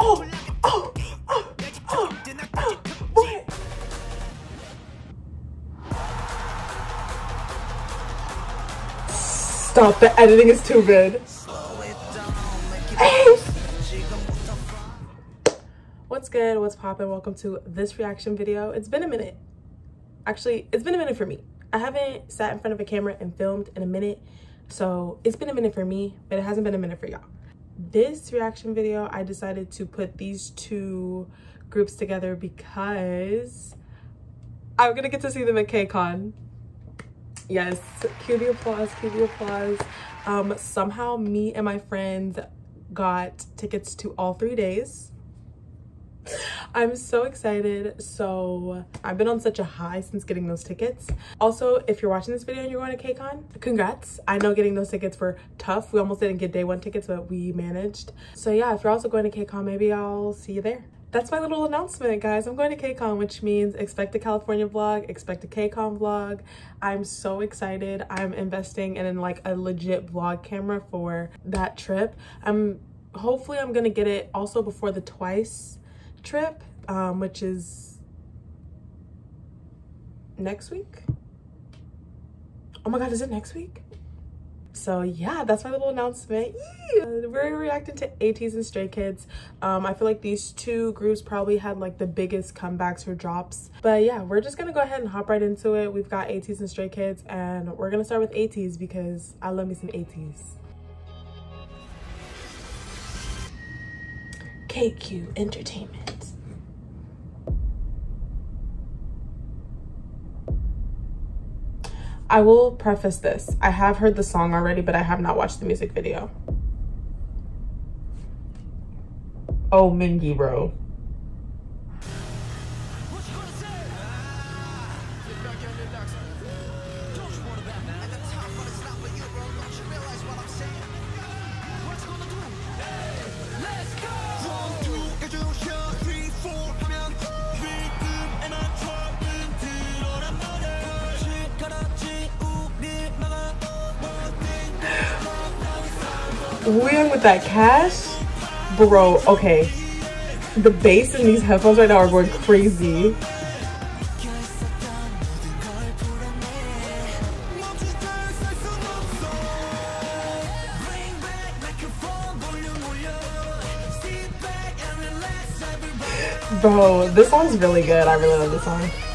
oh, oh, oh? Stop, the editing is too good. What's good? What's poppin'? Welcome to this reaction video. It's been a minute. Actually, it's been a minute for me. I haven't sat in front of a camera and filmed in a minute. So it's been a minute for me, but it hasn't been a minute for y'all. This reaction video, I decided to put these two groups together because I'm gonna get to see them at KCON. Yes, cue the applause, cue the applause. Um, somehow me and my friends got tickets to all three days. I'm so excited. So I've been on such a high since getting those tickets. Also, if you're watching this video and you're going to KCON, congrats. I know getting those tickets were tough. We almost didn't get day one tickets, but we managed. So yeah, if you're also going to KCON, maybe I'll see you there that's my little announcement guys i'm going to kcon which means expect a california vlog expect a kcon vlog i'm so excited i'm investing in like a legit vlog camera for that trip i'm hopefully i'm gonna get it also before the twice trip um, which is next week? Oh my god is it next week? So yeah that's my little announcement. We're reacting to ATEEZ and stray kids. Um i feel like these two groups probably had like the biggest comebacks or drops. But yeah we're just gonna go ahead and hop right into it. We've got ATEEZ and stray kids and we're gonna start with ATEEZ because i love me some ATEEZ. KQ Entertainment. I will preface this. I have heard the song already, but I have not watched the music video. Oh, Mingi, bro. Wooyoung with that cash? Bro, okay. The bass in these headphones right now are going crazy. Bro, this song's really good. I really love this song.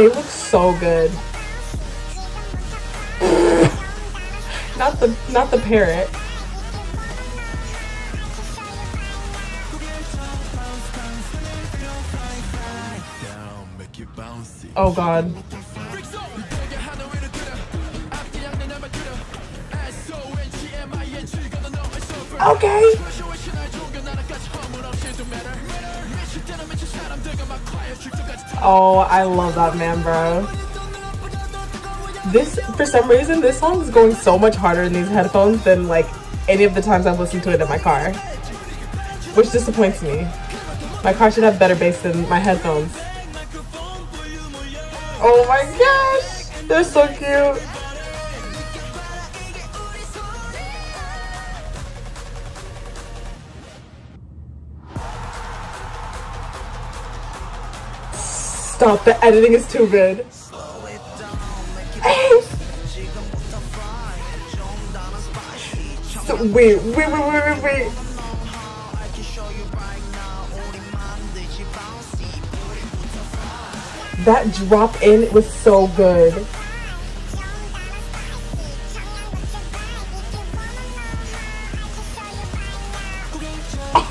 They look so good. not the not the parrot. Oh god. Okay. Oh, I love that man, bro. This, for some reason, this song is going so much harder in these headphones than like any of the times I've listened to it in my car. Which disappoints me. My car should have better bass than my headphones. Oh my gosh! They're so cute. Stop, the editing is too good. so, wait, wait, wait, wait, wait, wait. That drop in was so good. Oh,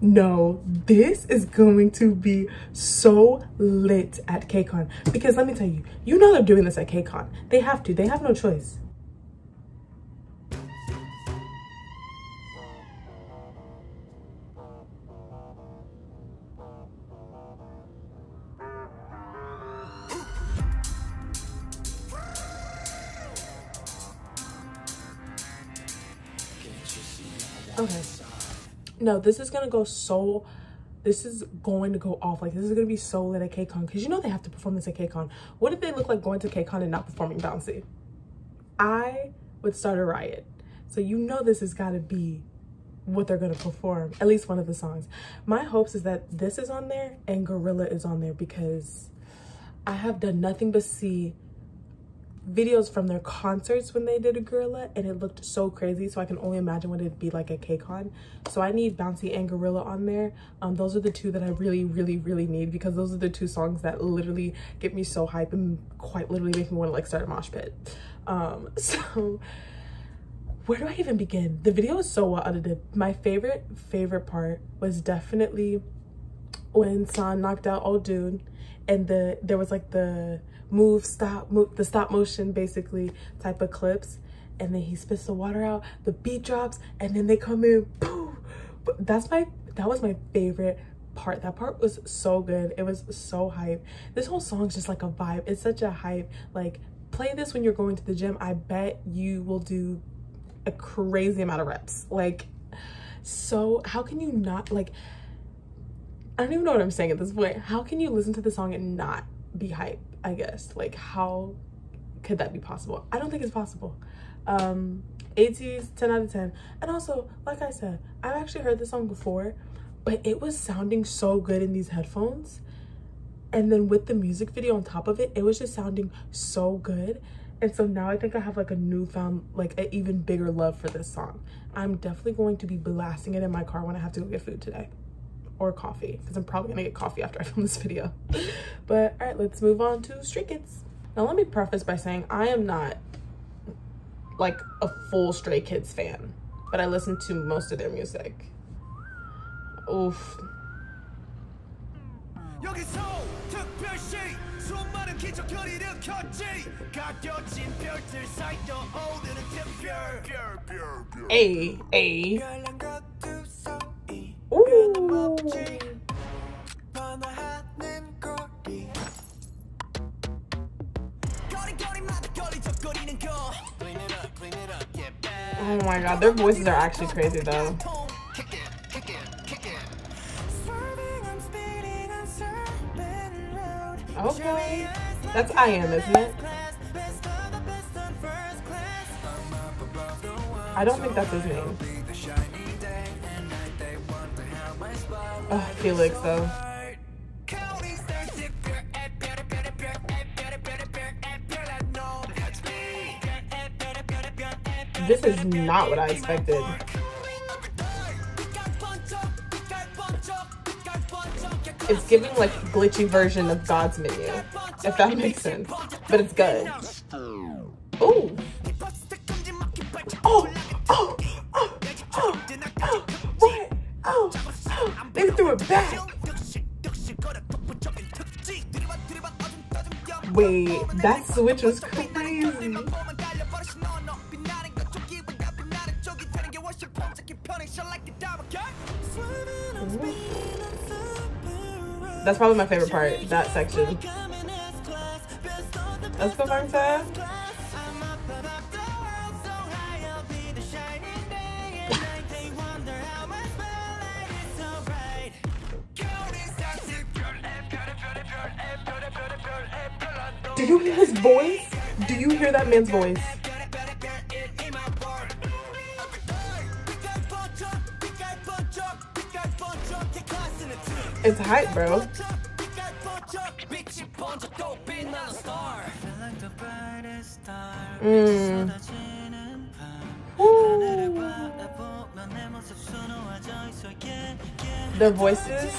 No, this is going to be so lit at KCON because let me tell you, you know they're doing this at KCON. They have to. They have no choice. Okay. No, this is gonna go so this is going to go off. Like this is gonna be so lit at KCON because you know they have to perform this at KCON. What if they look like going to KCON and not performing Bouncy? I would start a riot. So you know this has gotta be what they're gonna perform, at least one of the songs. My hopes is that this is on there and Guerrilla is on there because I have done nothing but see videos from their concerts when they did a Guerrilla and it looked so crazy so i can only imagine what it'd be like at KCON. so i need bouncy and Guerrilla on there. Um those are the two that i really really really need because those are the two songs that literally get me so hype and quite literally make me want to like start a mosh pit. Um so where do i even begin? The video is so well edited. My favorite favorite part was definitely when San knocked out old dude and the there was like the move stop move the stop motion basically type of clips. And then he spits the water out the beat drops and then they come in boom. That's my that was my favorite part. That part was so good. It was so hype. This whole song's just like a vibe. It's such a hype. Like play this when you're going to the gym. I bet you will do a crazy amount of reps. Like so how can you not like i don't even know what i'm saying at this point. How can you listen to the song and not be hype i guess like how could that be possible? I don't think it's possible. Um ATEEZ 10 out of 10 and also like i said i've actually heard this song before but it was sounding so good in these headphones. And then with the music video on top of it it was just sounding so good. And so now i think i have like a newfound like an even bigger love for this song. I'm definitely going to be blasting it in my car when i have to go get food today or coffee because I'm probably gonna get coffee after I film this video. but all right, let's move on to Stray Kids. Now let me preface by saying I am not like a full Stray Kids fan, but I listen to most of their music. Oof. Hey, hey. Oh my god, their voices are actually crazy though. Okay. That's I am, isn't it? I don't think that's his name. Oh, Felix though. This is not what I expected. It's giving like glitchy version of God's menu, if that makes sense. But it's good. Wait, that switch was crazy. That's probably my favorite part, that section. Let's go, Marta. Do you hear his voice? Do you hear that man's voice? It's hype, bro. Mm. The voices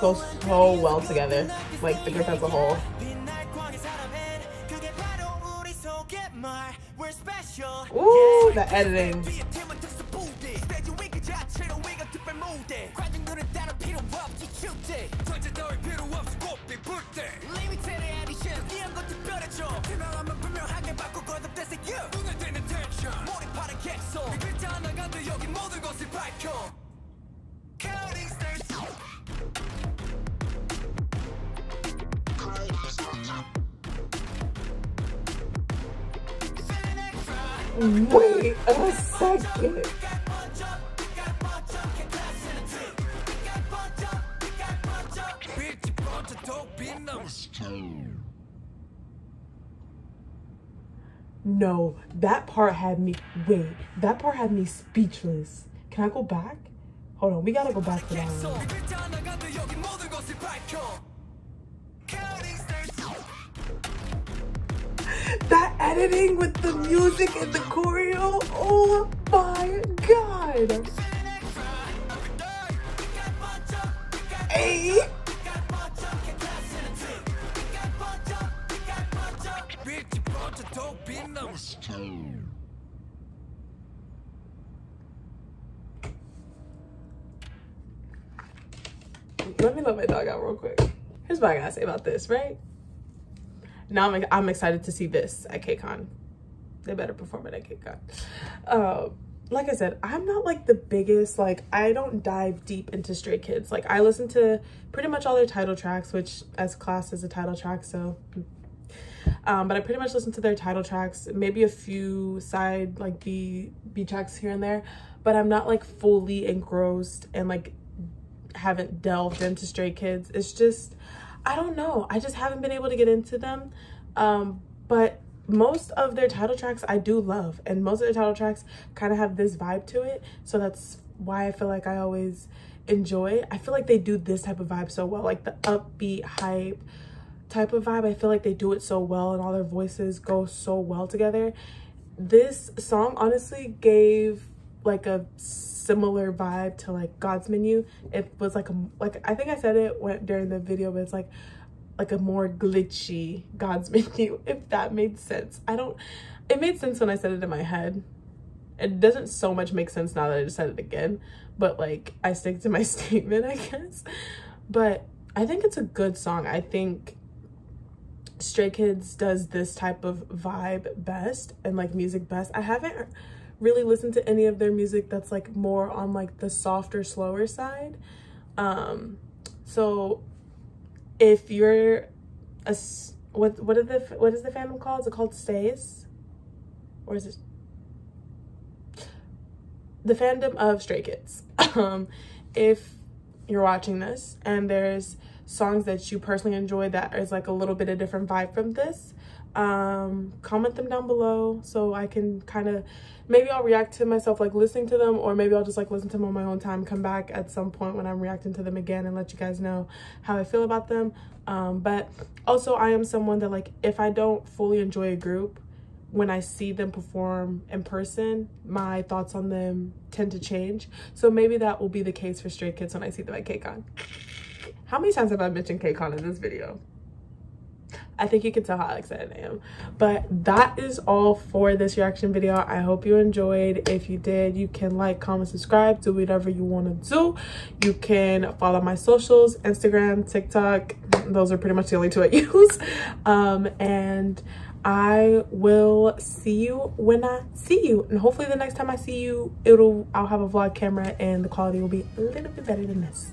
go so well together, like the group as a whole. Ooh, the editing. Wait a second. No, that part had me, wait, that part had me speechless. Can I go back? Hold on, we gotta go back to that one. That editing with the music and the choreo, oh my god. Hey. Let me let my dog out real quick. Here's what I gotta say about this, right? Now I'm, I'm excited to see this at KCON. They better perform it at KCON. Uh, like I said, I'm not like the biggest, like I don't dive deep into Stray Kids. Like I listen to pretty much all their title tracks, which S-Class is a title track, so um, but I pretty much listen to their title tracks, maybe a few side like B B tracks here and there, but I'm not like fully engrossed and like haven't delved into Stray Kids. It's just I don't know. I just haven't been able to get into them. Um, but most of their title tracks I do love and most of their title tracks kind of have this vibe to it. So that's why I feel like I always enjoy. I feel like they do this type of vibe so well, like the upbeat hype type of vibe. I feel like they do it so well and all their voices go so well together. This song honestly gave like a similar vibe to like God's Menu. It was like a like I think I said it went during the video, but it's like like a more glitchy God's Menu, if that made sense. I don't it made sense when I said it in my head. It doesn't so much make sense now that I just said it again, but like I stick to my statement, I guess. But I think it's a good song. I think Stray Kids does this type of vibe best and like music best. I haven't really listen to any of their music that's like more on like the softer, slower side. Um, so if you're a what what are the what is the fandom called? Is it called Stays? Or is it the fandom of Stray Kids? um, if you're watching this and there's songs that you personally enjoy that is like a little bit of different vibe from this, um comment them down below so i can kind of maybe i'll react to myself like listening to them or maybe i'll just like listen to them on my own time come back at some point when i'm reacting to them again and let you guys know how i feel about them. Um but also i am someone that like if i don't fully enjoy a group when i see them perform in person my thoughts on them tend to change. So maybe that will be the case for stray kids when i see them at KCON. how many times have i mentioned KCON in this video I think you can tell how excited I am. But that is all for this reaction video. I hope you enjoyed. If you did, you can like, comment, subscribe, do whatever you want to do. You can follow my socials, Instagram, TikTok. Those are pretty much the only two I use. Um, and I will see you when I see you. And hopefully the next time I see you, it'll I'll have a vlog camera and the quality will be a little bit better than this.